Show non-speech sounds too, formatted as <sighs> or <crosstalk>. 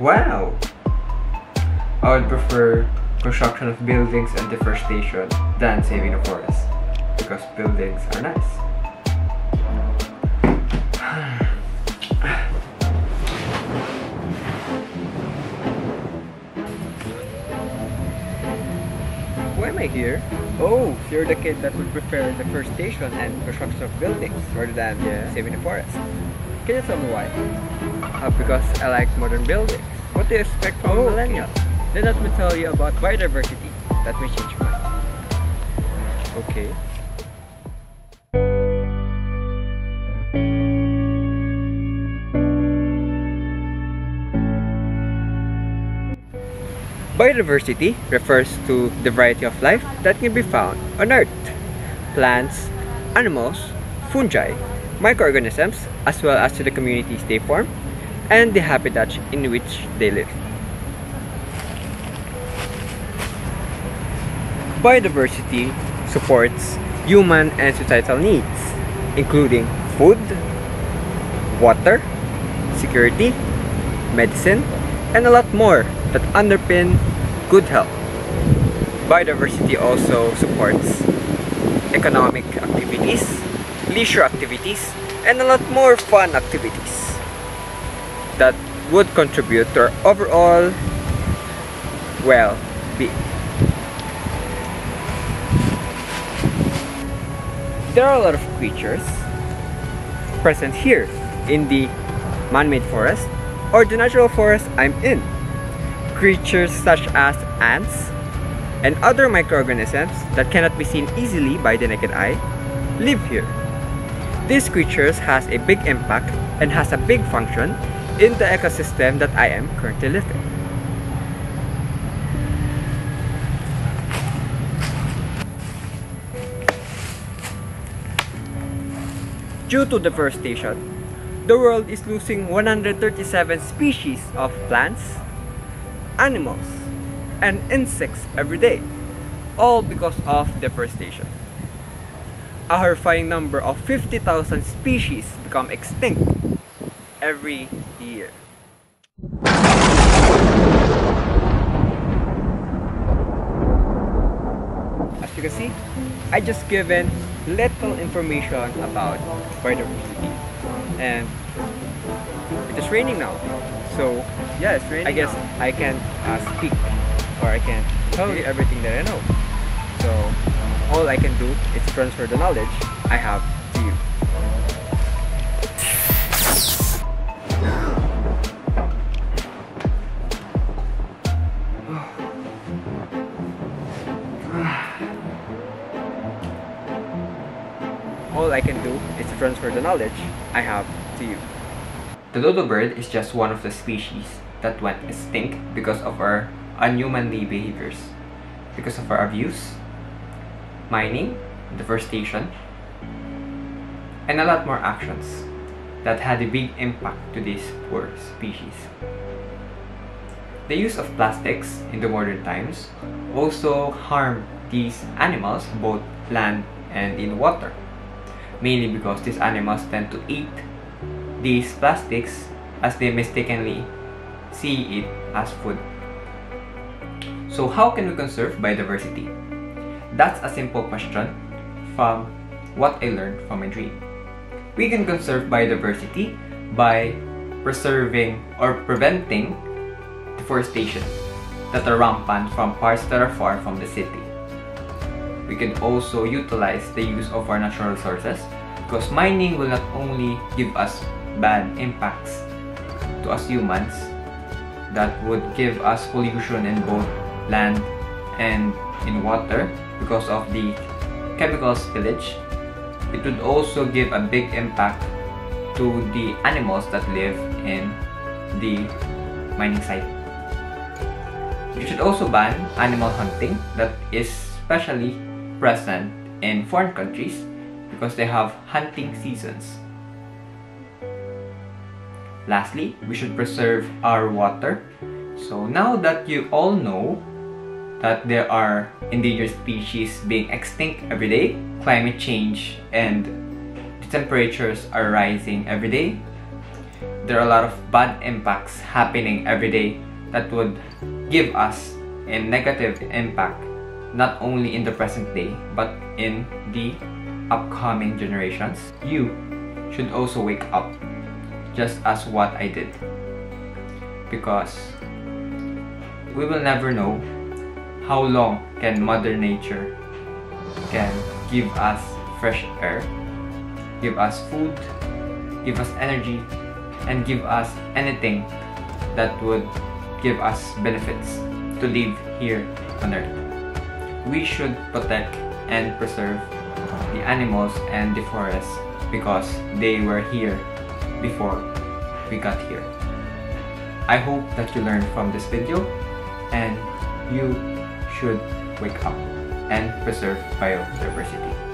Wow! I would prefer construction of buildings and deforestation than saving the forest because buildings are nice. Why am I here? Oh, you're the kid that would prefer deforestation and construction of buildings rather than Yeah. saving the forest. Can you tell me why? Uh, because I like modern buildings. What do you expect from Oh, a millennial? Then let me tell you about biodiversity. That may change your mind. Okay. Biodiversity refers to the variety of life that can be found on Earth. Plants, animals, fungi, microorganisms, as well as to the communities they form and the habitats in which they live. Biodiversity supports human and societal needs, including food, water, security, medicine, and a lot more that underpin good health. Biodiversity also supports economic activities, leisure activities, and a lot more fun activities that would contribute to our overall well-being. There are a lot of creatures present here in the man-made forest or the natural forest I'm in. Creatures such as ants and other microorganisms that cannot be seen easily by the naked eye live here. These creatures has a big impact and has a big function in the ecosystem that I am currently living. Due to deforestation, the world is losing 137 species of plants, animals, and insects every day, all because of deforestation. A horrifying number of 50,000 species become extinct every year. As you can see, I just given little information about biodiversity and it is raining now so Yeah, it's raining. I guess now. I can uh, speak or I can tell you everything that I know so all I can do is transfer the knowledge I have to you <sighs> all I can do is transfer the knowledge I have to you. The dodo bird is just one of the species that went extinct because of our unhumanly behaviors, because of our abuse, mining, deforestation, and a lot more actions that had a big impact to these poor species. The use of plastics in the modern times also harm these animals both land and in water mainly because these animals tend to eat these plastics as they mistakenly see it as food. So how can we conserve biodiversity? That's a simple question from what I learned from my dream. We can conserve biodiversity by preserving or preventing deforestation that are rampant from parts that are far from the city. We can also utilize the use of our natural resources because mining will not only give us bad impacts to us humans that would give us pollution in both land and in water because of the chemical spillage. It would also give a big impact to the animals that live in the mining site. You should also ban animal hunting that is especially present in foreign countries because they have hunting seasons. Lastly, we should preserve our water. So now that you all know that there are endangered species being extinct every day, climate change and the temperatures are rising every day, there are a lot of bad impacts happening every day that would give us a negative impact not only in the present day but in the upcoming generations. You should also wake up just as what I did because we will never know how long can mother nature can give us fresh air give us food give us energy and give us anything that would give us benefits to live here on earth? We should protect and preserve the animals and the forests because they were here before we got here. I hope that you learned from this video and you should wake up and preserve biodiversity.